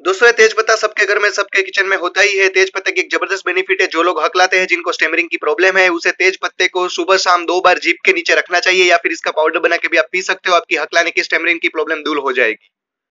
दोस्तों तेज पत्ता सबके घर में, सबके किचन में होता ही है। तेज पत्ते की एक ज़बरदस्त बेनिफिट है। जो लोग हकलाते हैं, जिनको स्टेमरिंग की प्रॉब्लम है, उसे तेज पत्ते को सुबह शाम दो बार जीप के नीचे रखना चाहिए या फिर इसका पाउडर बना के भी आप पी सकते हो। आपकी हकलाने की स्टेमरिंग की प्रॉब्लम दूर हो जाएगी।